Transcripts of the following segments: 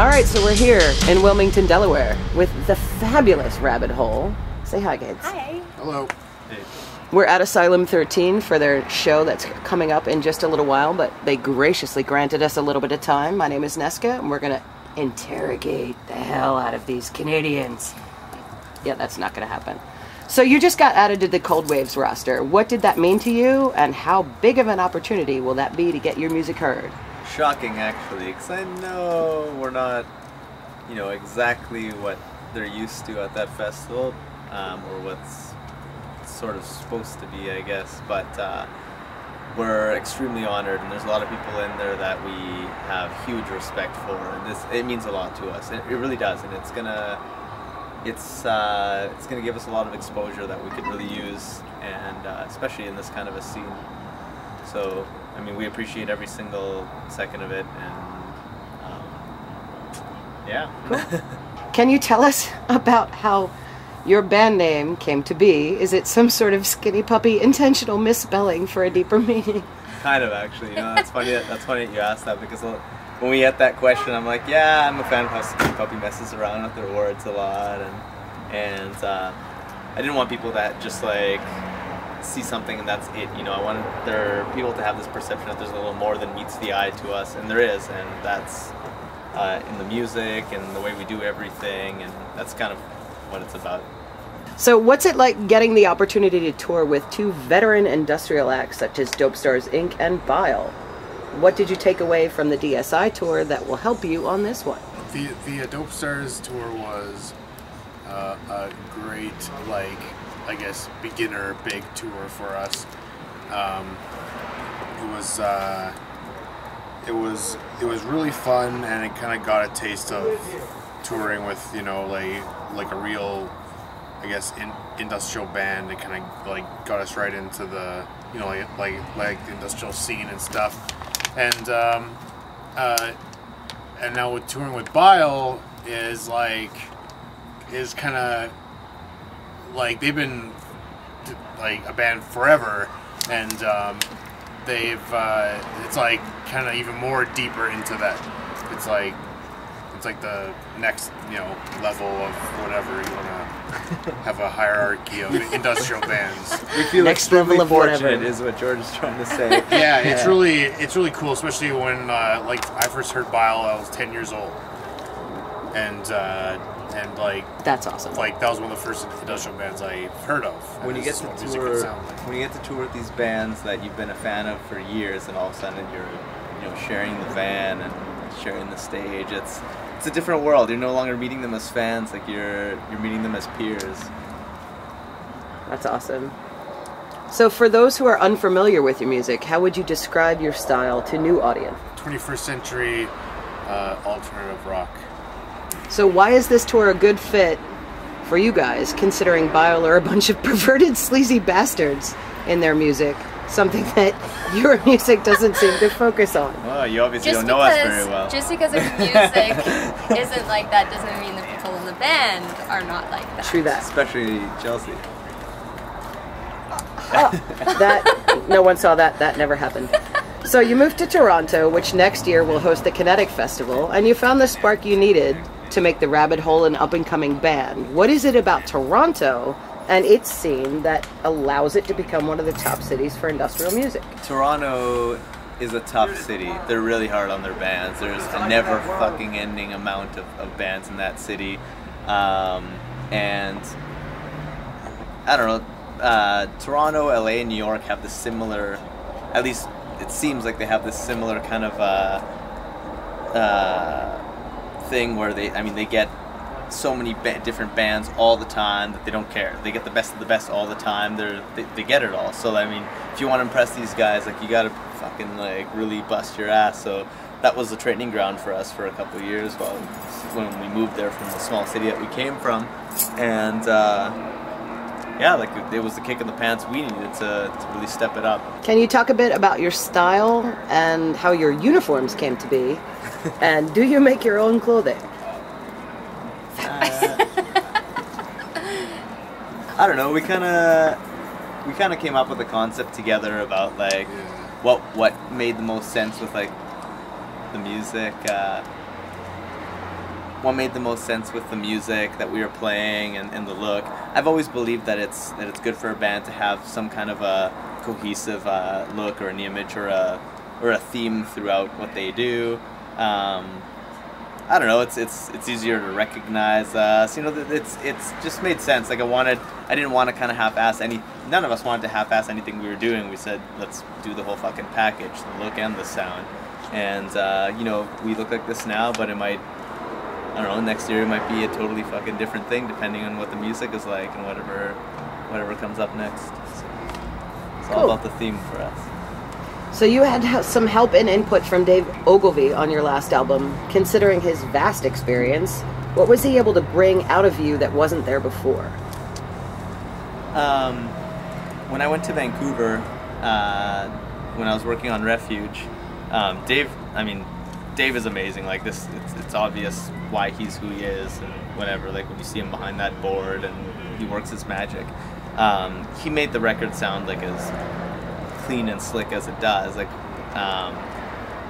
All right, so we're here in Wilmington, Delaware, with the fabulous Rabid Whole. Say hi, kids. Hi. Hello. Hey. We're at Asylum 13 for their show that's coming up in just a little while, but they graciously granted us a little bit of time. My name is Nesca, and we're gonna interrogate the hell out of these Canadians. Yeah, that's not gonna happen. So you just got added to the Cold Waves roster. What did that mean to you, and how big of an opportunity will that be to get your music heard? Shocking, actually, because I know we're not, you know, exactly what they're used to at that festival, um, or what's sort of supposed to be, I guess. But uh, we're extremely honored, and there's a lot of people in there that we have huge respect for, and this it means a lot to us. It, it really does, and it's gonna, it's uh, it's gonna give us a lot of exposure that we could really use, and uh, especially in this kind of a scene. So, I mean, we appreciate every single second of it, and um, yeah. Can you tell us about how your band name came to be? Is it some sort of skinny puppy intentional misspelling for a deeper meaning? kind of, actually. You know, that's funny. That, that's funny that you asked that because when we get that question, I'm like, yeah, I'm a fan of how Skinny Puppy messes around with their words a lot, and and uh, I didn't want people that just like see something and that's it. You know, I want there people to have this perception that there's a little more than meets the eye to us, and there is, and that's uh, in the music and the way we do everything, and that's kind of what it's about. So, what's it like getting the opportunity to tour with two veteran industrial acts such as Dope Stars Inc. and Bile? What did you take away from the DSI tour that will help you on this one? The the Dope Stars tour was uh, a great, like, I guess, beginner big tour for us. Um, it was uh, it was it was really fun, and it kind of got a taste of touring with you know like like a real, I guess, in, industrial band. It kind of like got us right into the you know like like, like the industrial scene and stuff, and um, uh, and now with touring with Bile is like is kind of like they've been like a band forever, and um, they've uh, it's like kind of even more deeper into that. It's like it's like the next you know level of whatever you want to have a hierarchy of industrial bands. We feel Next level extremely of fortunate, whatever. is what George is trying to say. Yeah, it's really it's really cool, especially when uh, like I first heard Bile, I was ten years old, and uh, and like That's awesome. like that was one of the first industrial bands I heard of. when you get to is what music would tour, like. when you get to tour with these bands that you've been a fan of for years, and all of a sudden you're, you know, sharing the van and sharing the stage, it's it's a different world. You're no longer meeting them as fans, like you're you're meeting them as peers. That's awesome. So, for those who are unfamiliar with your music, how would you describe your style to new audience? 21st century uh, alternative rock. So, why is this tour a good fit for you guys, considering Bile are a bunch of perverted, sleazy bastards in their music? Something that your music doesn't seem to focus on. Well, you obviously Just don't know us because, very well. just because our music isn't like that doesn't mean the people in the band are not like that. True that. Especially Chalsey. Oh, that no one saw that. That never happened. So you moved to Toronto, which next year will host the Kinetik Festival, and you found the spark you needed to make the Rabid Whole an up-and-coming band. What is it about Toronto and its scene that allows it to become one of the top cities for industrial music? Toronto is a tough city. They're really hard on their bands. There's a never fucking ending amount of, of bands in that city. Um, and I don't know, uh, Toronto, LA, and New York have the similar, at least it seems like they have this similar kind of uh, uh, thing where they, I mean, they get so many ba- different bands all the time that they don't care. They get the best of the best all the time. They're they, they get it all. So I mean, if you want to impress these guys, like you gotta fucking like really bust your ass. So that was the training ground for us for a couple years while when we moved there from the small city that we came from, and uh, yeah, like it was the kick in the pants we needed to, to really step it up. Can you talk a bit about your style and how your uniforms came to be? And do you make your own clothing? I don't know. We kind of we kind of came up with a concept together about like what what made the most sense with like the music. Uh, what made the most sense with the music that we were playing and, and the look. I've always believed that it's that it's good for a band to have some kind of a cohesive uh, look or an image or a or a theme throughout what they do. Um, I don't know. It's it's it's easier to recognize us. You know, it's it's just made sense. Like I wanted, I didn't want to kind of half-ass any. None of us wanted to half-ass anything we were doing. We said let's do the whole fucking package, the look and the sound. And uh, you know, we look like this now, but it might. I don't know. Next year it might be a totally fucking different thing, depending on what the music is like and whatever, whatever comes up next. So it's all about the theme for us. So you had some help and input from Dave Ogilvie on your last album. Considering his vast experience, what was he able to bring out of you that wasn't there before? Um, when I went to Vancouver, uh, when I was working on Refuge, um, Dave, I mean, Dave is amazing. Like this, it's, it's obvious why he's who he is, and whatever. Like when you see him behind that board and he works his magic. Um, he made the record sound like as clean and slick as it does. Like, um,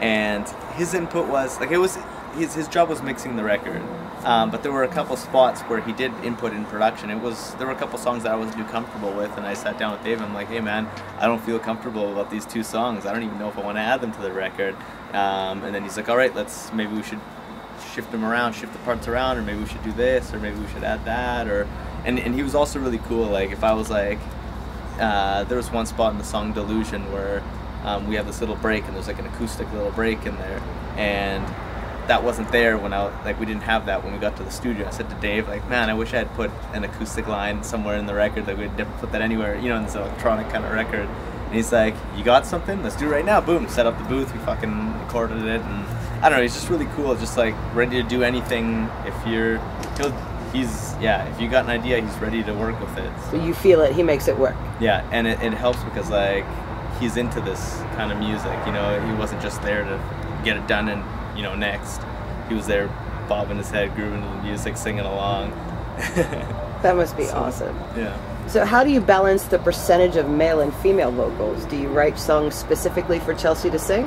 and his input was like it was his his job was mixing the record. Um, but there were a couple spots where he did input in production. It was there were a couple songs that I wasn't too comfortable with, and I sat down with Dave. And I'm like, hey man, I don't feel comfortable about these two songs. I don't even know if I want to add them to the record. Um, and then he's like, all right, let's maybe we should shift them around, shift the parts around, or maybe we should do this, or maybe we should add that, or and and he was also really cool. Like if I was like, uh, there was one spot in the song Delusion where um, we have this little break, and there's like an acoustic little break in there, and that wasn't there when I like we didn't have that when we got to the studio. I said to Dave like, man, I wish I had put an acoustic line somewhere in the record. Like we'd never put that anywhere, you know, in this electronic kind of record. And he's like, you got something? Let's do it right now. Boom, set up the booth. We fucking recorded it, and I don't know. He's just really cool. Just like ready to do anything. If you're, he'll, he's yeah. If you got an idea, he's ready to work with it. So you feel it, he makes it work. Yeah, and it, it helps because like he's into this kind of music. You know, he wasn't just there to get it done and you know next. He was there bobbing his head, grooving to the music, singing along. That must be So- awesome. yeah. So how do you balance the percentage of male and female vocals? Do you write songs specifically for Chalsey to sing?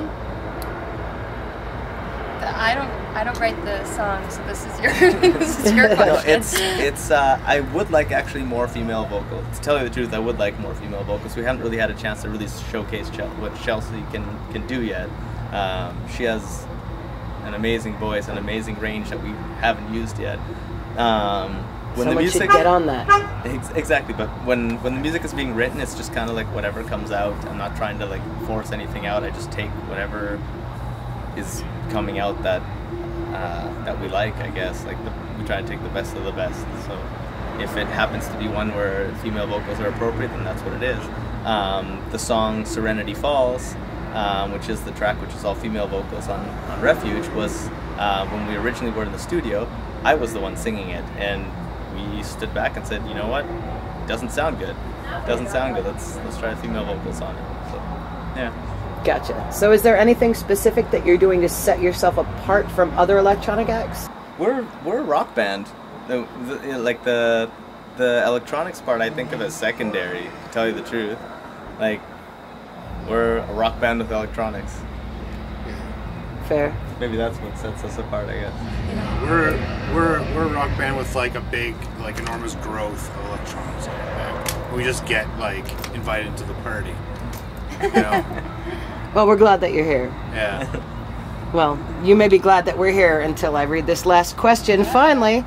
I don't. I don't write the songs. So this is your. this is your No, it's it's. Uh, I would like actually more female vocals. To tell you the truth, I would like more female vocals. We haven't really had a chance to really showcase Chel- what Chalsey can can do yet. Um, she has an amazing voice, an amazing range that we haven't used yet. Um, when Someone the music should get on that. Ex- Exactly, but when when the music is being written, it's just kind of like whatever comes out. I'm not trying to like force anything out. I just take whatever is coming out that uh, that we like. I guess like the, we try to take the best of the best. So if it happens to be one where female vocals are appropriate, then that's what it is. Um, the song "Serenity Falls," um, which is the track which is all female vocals on on Refuge, was uh, when we originally were in the studio. I was the one singing it, and we stood back and said, you know what, It doesn't sound good. It Doesn't sound good. Let's let's try female vocals on it. So, yeah. Gotcha. So is there anything specific that you're doing to set yourself apart from other electronic acts? We're we're a rock band. The, the, like the the electronics part, I think of as secondary. To tell you the truth, like we're a rock band with electronics. Fair. Maybe that's what sets us apart. I guess. We're we're we're a rock band with like a big like enormous growth of electronics. in. We just get like invited to the party. You know? Well, we're glad that you're here. yeah. Well, you may be glad that we're here until I read this last question. Finally,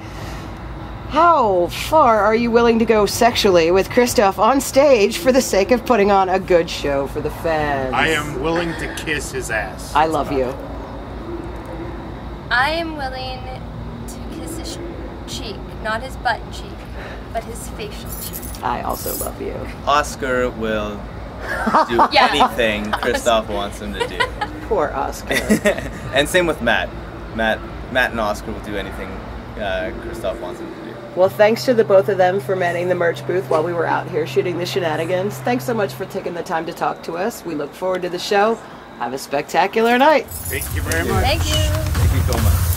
how far are you willing to go sexually with Krztoff on stage for the sake of putting on a good show for the fans? I am willing to kiss his ass. I That's love you. it. I am willing to kiss his cheek, not his butt cheek, but his facial cheek. I also love you. Oscar will do Yeah. anything Krztoff wants him to do. Poor Oscar. and same with Matt. Matt Matt and Oscar will do anything uh, Krztoff wants him to do. well, thanks to the both of them for manning the merch booth while we were out here shooting the shenanigans. Thanks so much for taking the time to talk to us. We look forward to the show. Have a spectacular night. Thank you very much. Thank you. Thank you so much.